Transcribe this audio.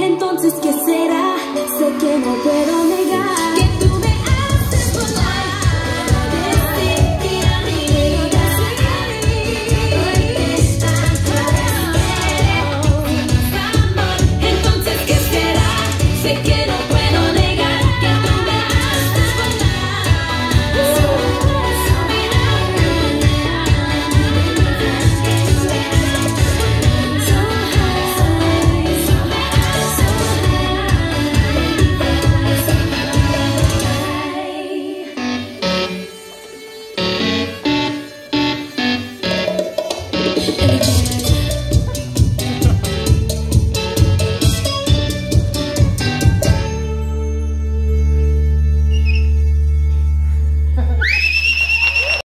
entonces ¿qué será? Sé que no puedo negar.